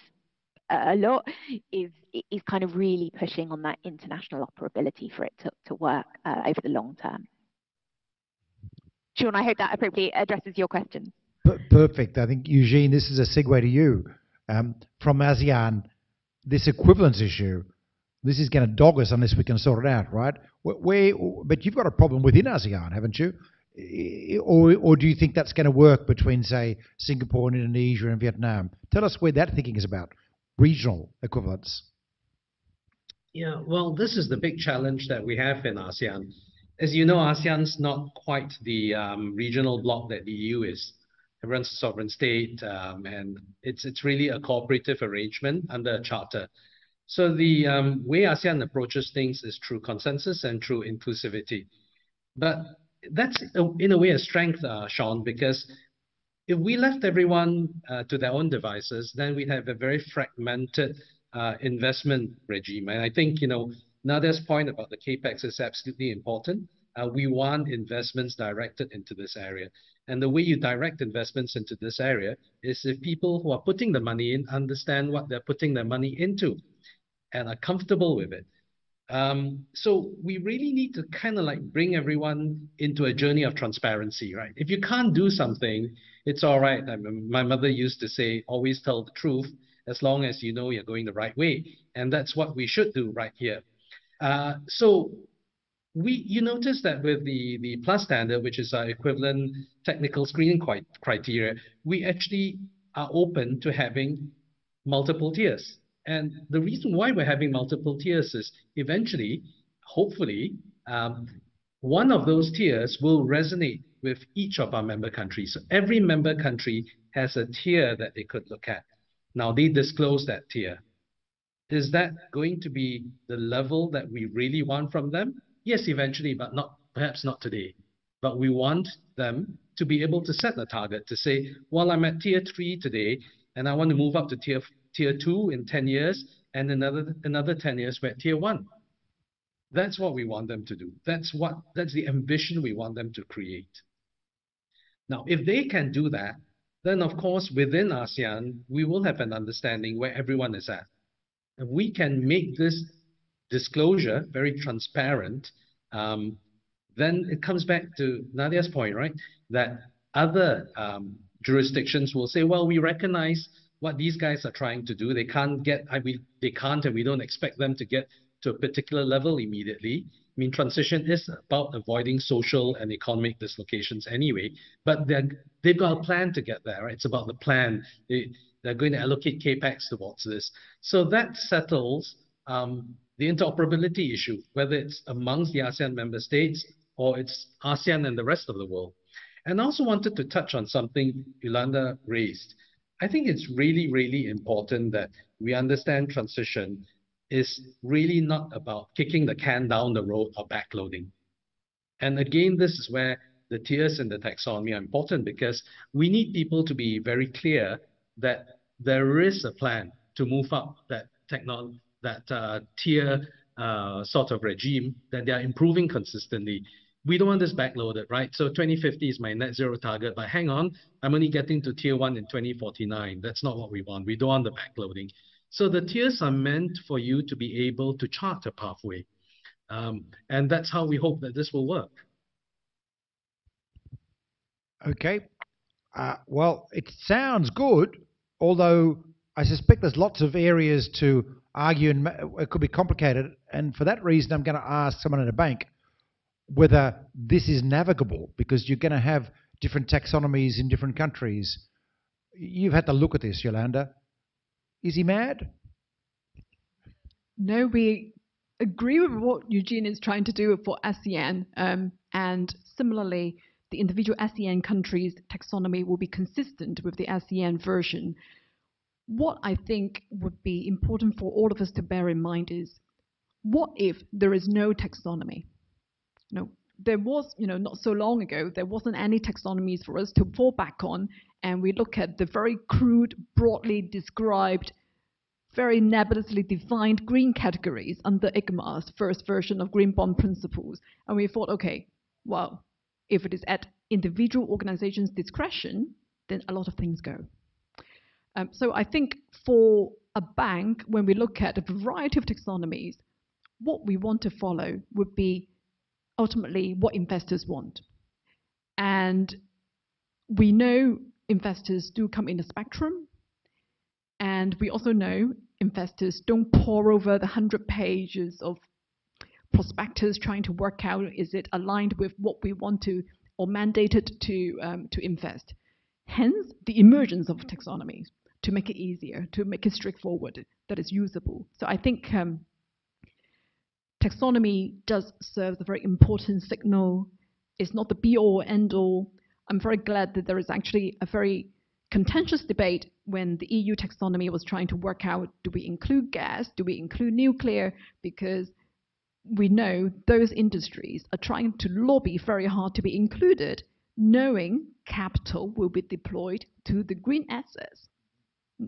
a lot, is is kind of really pushing on that international operability for it to, to work uh, over the long term. Sean, I hope that appropriately addresses your question. perfect. I think, Eugene, this is a segue to you. Um, from ASEAN, this equivalence issue, this is going to dog us unless we can sort it out, right? But you've got a problem within ASEAN, haven't you? Or, or do you think that's going to work between, say, Singapore and Indonesia and Vietnam? Tell us where that thinking is about, regional equivalence. Yeah, well, this is the big challenge that we have in ASEAN. As you know, ASEAN's not quite the um, regional bloc that the EU is. Everyone's a sovereign state, um, and it's it's really a cooperative arrangement under a charter. So the um, way ASEAN approaches things is through consensus and through inclusivity. But that's in a way a strength, uh, Sean, because if we left everyone uh, to their own devices, then we'd have a very fragmented uh, investment regime. And I think, you know, Nadia's point about the capex is absolutely important. Uh, we want investments directed into this area. And the way you direct investments into this area is if people who are putting the money in understand what they're putting their money into and are comfortable with it. Um, so we really need to kind of like bring everyone into a journey of transparency, right? If you can't do something, it's all right. I mean, my mother used to say, always tell the truth as long as you know you're going the right way. And that's what we should do right here. Uh, so we, you notice that with the, the plus standard, which is our equivalent technical screening quite criteria, we actually are open to having multiple tiers. And the reason why we're having multiple tiers is eventually, hopefully, um, one of those tiers will resonate with each of our member countries. So every member country has a tier that they could look at. Now they disclose that tier. Is that going to be the level that we really want from them? Yes, eventually, but not perhaps not today. But we want them to be able to set a target to say, well, I'm at tier three today, and I want to move up to tier tier two in 10 years, and another another 10 years we're at tier one. That's what we want them to do. That's what that's the ambition we want them to create. Now, if they can do that, then of course within ASEAN, we will have an understanding where everyone is at. If we can make this disclosure very transparent, um, then it comes back to Nadia's point, right? That other um, jurisdictions will say, well, we recognize what these guys are trying to do. They can't get, I mean, they can't, and we don't expect them to get to a particular level immediately. I mean, transition is about avoiding social and economic dislocations anyway, but they've got a plan to get there. Right? It's about the plan. They, they're going to allocate capex towards this. So that settles um, the interoperability issue, whether it's amongst the ASEAN member states or it's ASEAN and the rest of the world. And I also wanted to touch on something Yolanda raised. I think it's really, really important that we understand transition is really not about kicking the can down the road or backloading. And again, this is where the tiers in the taxonomy are important because we need people to be very clear that there is a plan to move up that techno that uh, tier uh, sort of regime that they are improving consistently we don't want this backloaded, right? So 2050 is my net zero target, but hang on, I'm only getting to tier one in 2049. That's not what we want. We don't want the backloading. So the tiers are meant for you to be able to chart a pathway. Um, and that's how we hope that this will work. Okay. Uh, well, it sounds good, although I suspect there's lots of areas to argue and it could be complicated. And for that reason, I'm going to ask someone at a bank whether this is navigable because you're going to have different taxonomies in different countries. You've had to look at this, Yolanda. Is he mad? No, we agree with what Eugene is trying to do for ASEAN. Um, and similarly, the individual ASEAN countries' taxonomy will be consistent with the ASEAN version. What I think would be important for all of us to bear in mind is what if there is no taxonomy? You know, there was, you know, not so long ago, there wasn't any taxonomies for us to fall back on, and we look at the very crude, broadly described, very nebulously defined green categories under ICMA's first version of green bond principles, and we thought, okay, well, if it is at individual organizations' discretion, then a lot of things go. Um, so I think for a bank, when we look at a variety of taxonomies, what we want to follow would be ultimately what investors want. And we know investors do come in a spectrum. And we also know investors don't pore over the 100 pages of prospectus trying to work out is it aligned with what we want to or mandated to, um, to invest. Hence, the emergence of taxonomy to make it easier, to make it straightforward, that is usable. So I think um, taxonomy does serve a very important signal. It's not the be-all, end-all. I'm very glad that there is actually a very contentious debate when the EU taxonomy was trying to work out, do we include gas, do we include nuclear, because we know those industries are trying to lobby very hard to be included, knowing capital will be deployed to the green assets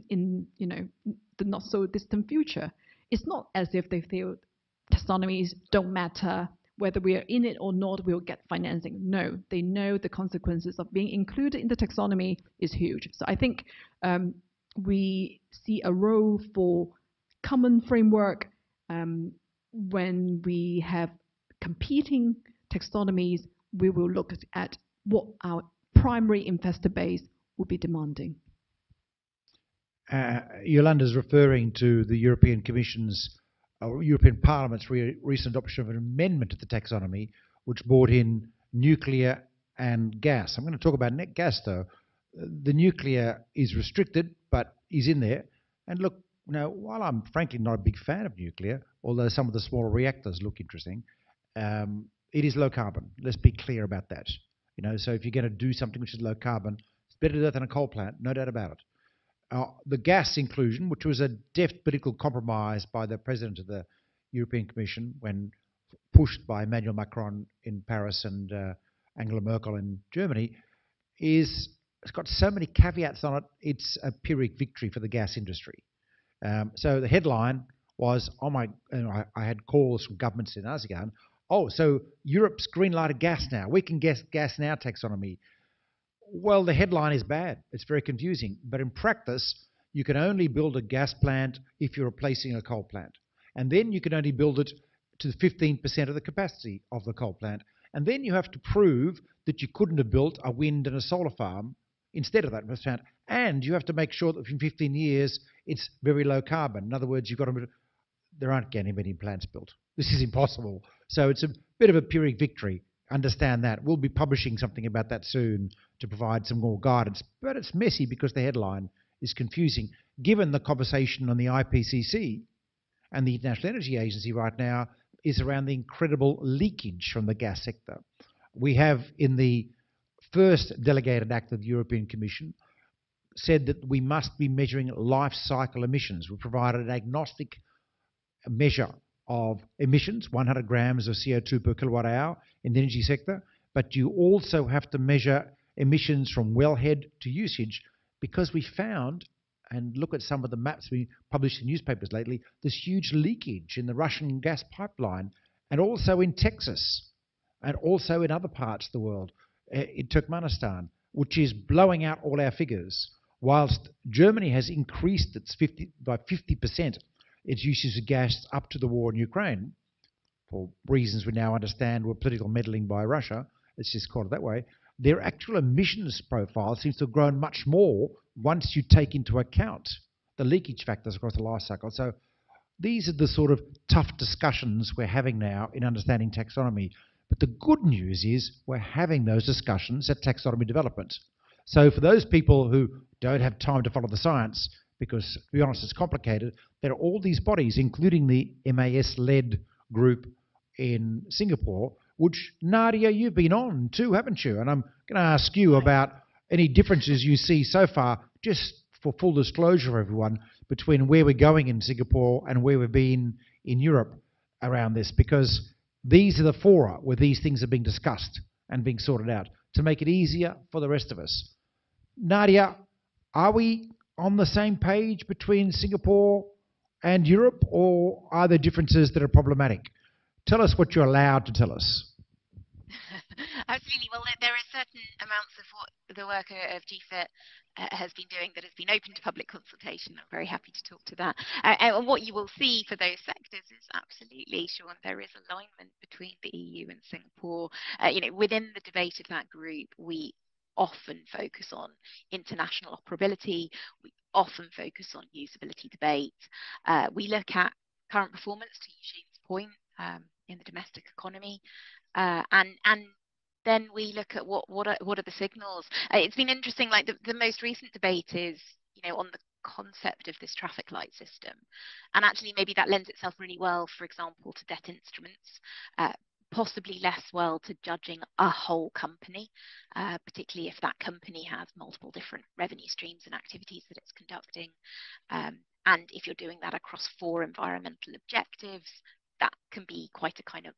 in you know the not so distant future. It's not as if they feel taxonomies don't matter, whether we are in it or not, we'll get financing. No, they know the consequences of being included in the taxonomy is huge. So I think um, we see a role for common framework um, when we have competing taxonomies, we will look at what our primary investor base will be demanding. Uh, Yolanda is referring to the European Commission's European Parliament's re recent adoption of an amendment to the taxonomy, which brought in nuclear and gas. I'm going to talk about net gas though. The nuclear is restricted, but is in there. And look, now, while I'm frankly not a big fan of nuclear, although some of the smaller reactors look interesting, um, it is low carbon. Let's be clear about that. You know, so if you're going to do something which is low carbon, it's better to do that than a coal plant, no doubt about it. Uh, the gas inclusion, which was a deft political compromise by the president of the European Commission when pushed by Emmanuel Macron in Paris and uh, Angela Merkel in Germany, is it's got so many caveats on it. It's a Pyrrhic victory for the gas industry. Um, so the headline was, oh my, I, I, had calls from governments in ASEAN. Oh, so Europe's green lighted gas now. We can get gas now taxonomy. Well, the headline is bad. It's very confusing. But in practice, you can only build a gas plant if you're replacing a coal plant. And then you can only build it to 15% of the capacity of the coal plant. And then you have to prove that you couldn't have built a wind and a solar farm instead of that plant. And you have to make sure that in 15 years it's very low carbon. In other words, you've got to, there aren't getting many plants built. This is impossible. So it's a bit of a Pyrrhic victory understand that. We'll be publishing something about that soon to provide some more guidance. But it's messy because the headline is confusing. Given the conversation on the IPCC and the International Energy Agency right now is around the incredible leakage from the gas sector. We have in the first delegated act of the European Commission said that we must be measuring life cycle emissions. We provided an agnostic measure of emissions, 100 grams of CO2 per kilowatt hour in the energy sector, but you also have to measure emissions from wellhead to usage because we found, and look at some of the maps we published in newspapers lately, this huge leakage in the Russian gas pipeline and also in Texas and also in other parts of the world, eh, in Turkmenistan, which is blowing out all our figures, whilst Germany has increased its 50, by 50% its usage of gas up to the war in Ukraine, for reasons we now understand were political meddling by Russia, let's just call it that way, their actual emissions profile seems to have grown much more once you take into account the leakage factors across the life cycle. So these are the sort of tough discussions we're having now in understanding taxonomy. But the good news is we're having those discussions at taxonomy development. So for those people who don't have time to follow the science, because to be honest, it's complicated. There are all these bodies, including the MAS-led group in Singapore, which Nadia, you've been on too, haven't you? And I'm going to ask you about any differences you see so far, just for full disclosure, everyone, between where we're going in Singapore and where we've been in Europe around this, because these are the fora where these things are being discussed and being sorted out to make it easier for the rest of us. Nadia, are we on the same page between Singapore and Europe, or are there differences that are problematic? Tell us what you're allowed to tell us. Absolutely. Well, there are certain amounts of what the work of GFIT uh, has been doing that has been open to public consultation. I'm very happy to talk to that. Uh, and what you will see for those sectors is absolutely, Sean, there is alignment between the EU and Singapore. Uh, you know, within the debate of that group, we often focus on international operability. We often focus on usability debate. Uh, we look at current performance, to Eugene's point, um, in the domestic economy, uh, and and then we look at what what are, what are the signals. Uh, it's been interesting. Like the, the most recent debate is you know on the concept of this traffic light system, and actually maybe that lends itself really well, for example, to debt instruments. Uh, possibly less well to judging a whole company, uh, particularly if that company has multiple different revenue streams and activities that it's conducting. Um, and if you're doing that across four environmental objectives, that can be quite a kind of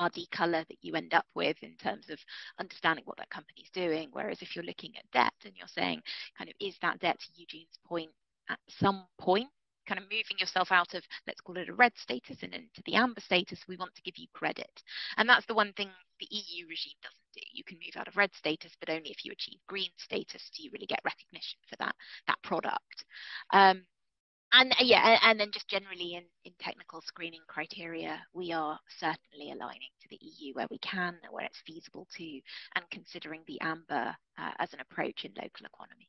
muddy color that you end up with in terms of understanding what that company's doing. Whereas if you're looking at debt and you're saying, kind of, is that debt to Eugene's point at some point kind of moving yourself out of let's call it a red status and into the amber status we want to give you credit. And that's the one thing the eu regime doesn't do. You can move out of red status but only if you achieve green status do you really get recognition for that that product. Um, and uh, yeah, and, then just generally in, in technical screening criteria, we are certainly aligning to the EU where we can, and where it's feasible to, and considering the amber uh, as an approach in local economy.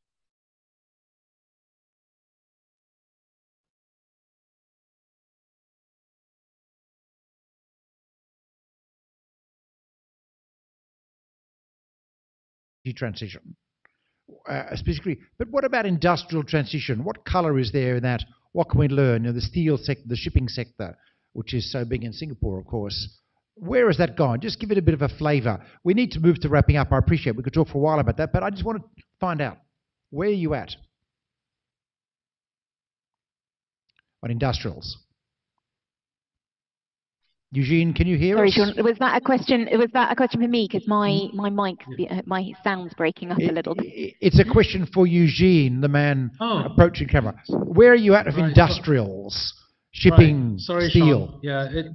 Transition, uh, specifically. But what about industrial transition? What color is there in that what can we learn? You know, the steel sector, the shipping sector, which is so big in Singapore, of course. Where has that gone? Just give it a bit of a flavour. We need to move to wrapping up. I appreciate we could talk for a while about that, but I just want to find out where are you at on industrials? Eugene, can you hear Sorry, us? Sean, was that a question? Was that a question for me? Because my mm. my mic, uh, my sound's breaking up a little bit. It's a question for Eugene, the man Oh. approaching camera. Where are you at of Right, so- industrials, shipping, Right. Sorry, steel? Sean. Yeah, it,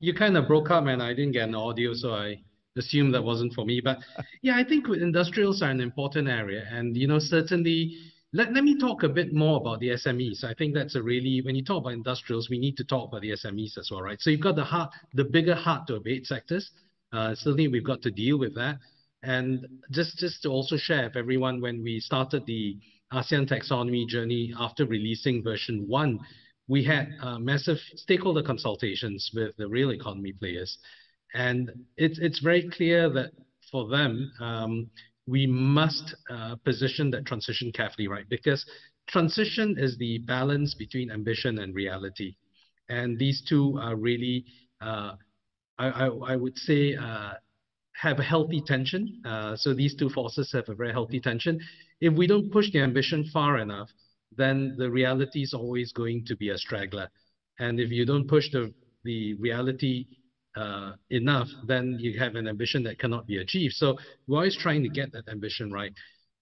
you kind of broke up and I didn't get an audio, so I assumed that wasn't for me. But yeah, I think industrials are an important area. And, you know, certainly, let, let me talk a bit more about the SMEs. I think that's a really, when you talk about industrials, we need to talk about the SMEs as well, right? So you've got the hard, the bigger hard to abate sectors. Uh, certainly, we've got to deal with that. And just, just to also share with everyone, when we started the ASEAN taxonomy journey after releasing version one, we had uh, massive stakeholder consultations with the real economy players. And it's, it's very clear that for them, um, we must uh, position that transition carefully, right? Because transition is the balance between ambition and reality. And these two are really, uh, I, I, I, would say, uh, have a healthy tension. Uh, so these two forces have a very healthy tension. If we don't push the ambition far enough, then the reality is always going to be a straggler. And if you don't push the, the reality uh, enough, then you have an ambition that cannot be achieved. So we're always trying to get that ambition right.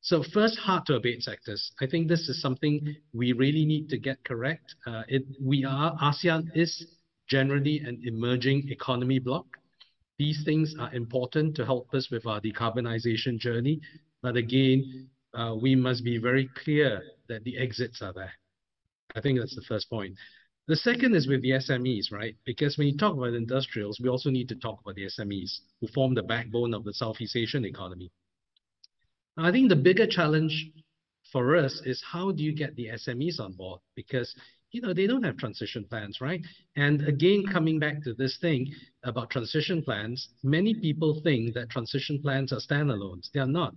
So first, hard to abate sectors. I think this is something we really need to get correct. Uh, it, we are, ASEAN is generally an emerging economy bloc. These things are important to help us with our decarbonization journey. But again, uh, we must be very clear that the exits are there. I think that's the first point. The second is with the SMEs, right? Because when you talk about industrials, we also need to talk about the SMEs who form the backbone of the Southeast Asian economy. I think the bigger challenge for us is how do you get the SMEs on board? Because you know they don't have transition plans, right? And again, coming back to this thing about transition plans, many people think that transition plans are standalones. They are not.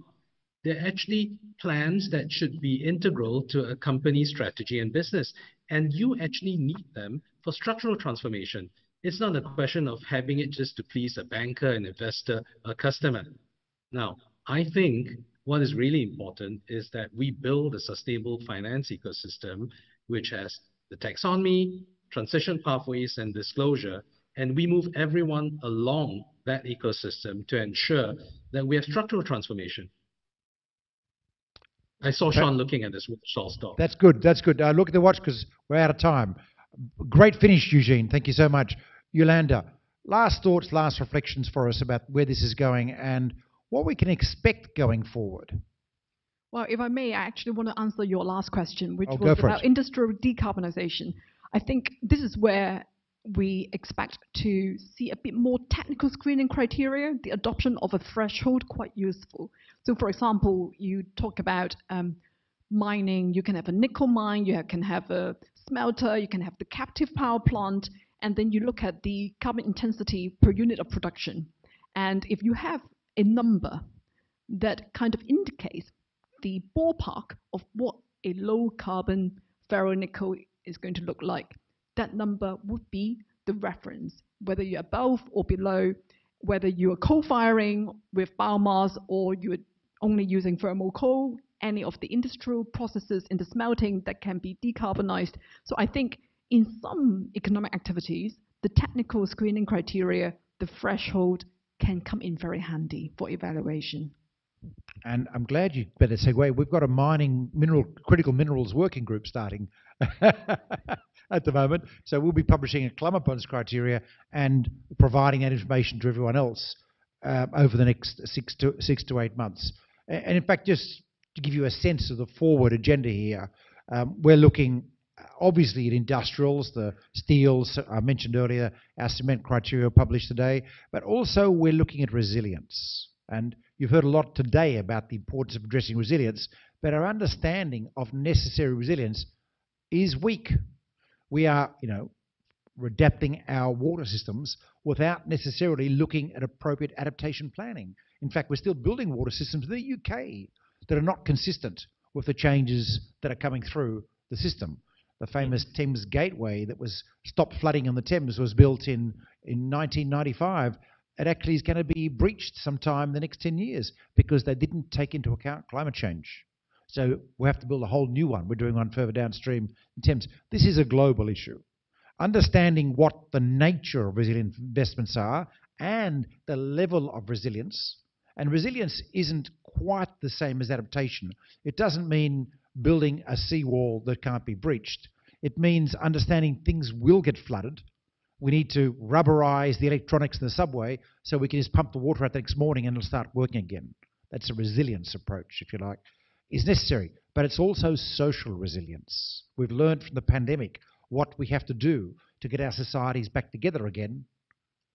They're actually plans that should be integral to a company's strategy and business. And you actually need them for structural transformation. It's not a question of having it just to please a banker, an investor, a customer. Now, I think what is really important is that we build a sustainable finance ecosystem which has the taxonomy, transition pathways, and disclosure, and we move everyone along that ecosystem to ensure that we have structural transformation. I saw Sean looking at this, so I'll stop. That's good. That's good. Uh, look at the watch because we're out of time. Great finish, Eugene. Thank you so much. Yolanda, last thoughts, last reflections for us about where this is going and what we can expect going forward. Well, if I may, I actually want to answer your last question, which Oh, was about it. industrial decarbonization. I think this is where we expect to see a bit more technical screening criteria, the adoption of a threshold quite useful. So, for example, you talk about um, mining, you can have a nickel mine, you can have a smelter, you can have the captive power plant, and then you look at the carbon intensity per unit of production. And if you have a number that kind of indicates the ballpark of what a low carbon ferronickel is going to look like, that number would be the reference, whether you're above or below, whether you are coal firing with biomass or you're only using thermal coal, any of the industrial processes in the smelting that can be decarbonized. So I think in some economic activities, the technical screening criteria, the threshold can come in very handy for evaluation. And I'm glad you better segue. We've got a mining mineral critical minerals working group starting at the moment. So we'll be publishing a climate bonds criteria and providing that information to everyone else uh, over the next six to six to eight months. And in fact, just to give you a sense of the forward agenda here, um, we're looking obviously at industrials, the steels I mentioned earlier, our cement criteria published today, but also we're looking at resilience. And you've heard a lot today about the importance of addressing resilience, but our understanding of necessary resilience is weak. We are, you know, adapting our water systems without necessarily looking at appropriate adaptation planning. In fact, we're still building water systems in the UK that are not consistent with the changes that are coming through the system. The mm. famous Thames Gateway that was stopped flooding in the Thames was built in, in 1995. It actually is going to be breached sometime in the next 10 years because they didn't take into account climate change. So we have to build a whole new one. We're doing one further downstream in Thames. This is a global issue. Understanding what the nature of resilient investments are and the level of resilience. And resilience isn't quite the same as adaptation. It doesn't mean building a seawall that can't be breached. It means understanding things will get flooded. We need to rubberize the electronics in the subway so we can just pump the water out the next morning and it'll start working again. That's a resilience approach, if you like, is necessary. But it's also social resilience. We've learned from the pandemic what we have to do to get our societies back together again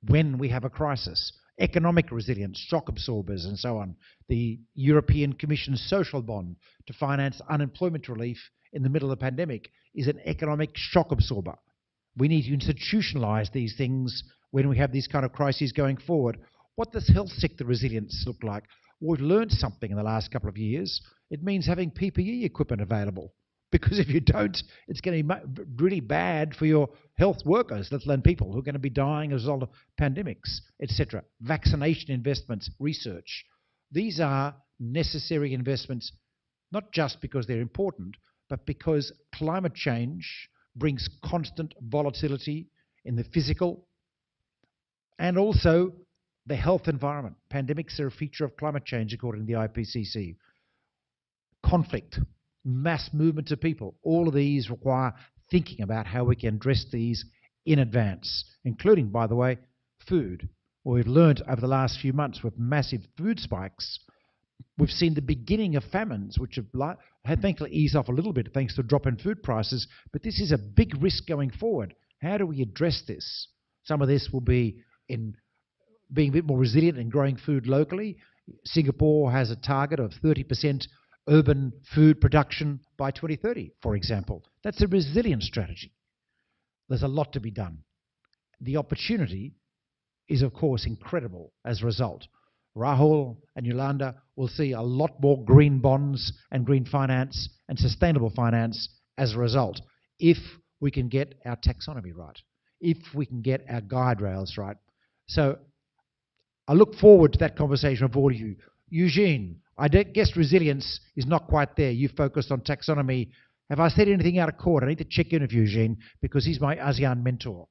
when we have a crisis. Economic resilience, shock absorbers, and so on. The European Commission's social bond to finance unemployment relief in the middle of the pandemic is an economic shock absorber. We need to institutionalize these things when we have these kind of crises going forward. What does health sector resilience look like? We've learned something in the last couple of years. It means having PPE equipment available. Because if you don't, it's going to be really bad for your health workers, let alone people who are going to be dying as a result of pandemics, etc. Vaccination investments, research. These are necessary investments, not just because they're important, but because climate change brings constant volatility in the physical and also the health environment. Pandemics are a feature of climate change, according to the IPCC. Conflict, mass movements of people, all of these require thinking about how we can address these in advance, including, by the way, food. Well, we've learned over the last few months with massive food spikes, we've seen the beginning of famines, which have, have thankfully eased off a little bit thanks to a drop in food prices. But this is a big risk going forward. How do we address this? Some of this will be in being a bit more resilient and growing food locally. Singapore has a target of 30% urban food production by 2030, for example. That's a resilient strategy. There's a lot to be done. The opportunity is, of course, incredible as a result. Rahul and Yolanda will see a lot more green bonds and green finance and sustainable finance as a result if we can get our taxonomy right, if we can get our guide rails right. So I look forward to that conversation with all of you. Eugene, I guess resilience is not quite there. You focused on taxonomy. Have I said anything out of court? I need to check in with Eugene because he's my ASEAN mentor.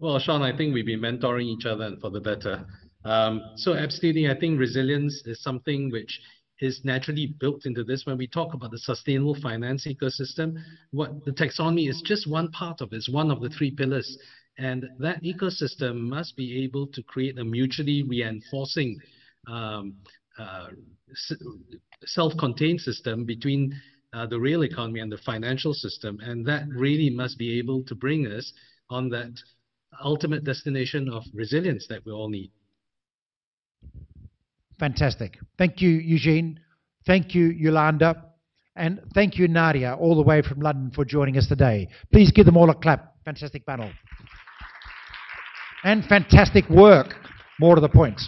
Well, Sean, I think we've been mentoring each other and for the better. Um, so absolutely, I think resilience is something which is naturally built into this. When we talk about the sustainable finance ecosystem, what the taxonomy is just one part of it. It's one of the three pillars. And that ecosystem must be able to create a mutually reinforcing um, uh, self-contained system between uh, the real economy and the financial system. And that really must be able to bring us on that ultimate destination of resilience that we all need. Fantastic. Thank you, Eugene. Thank you, Yolanda. And thank you, Nadia, all the way from London for joining us today. Please give them all a clap. Fantastic panel. And fantastic work, more to the point.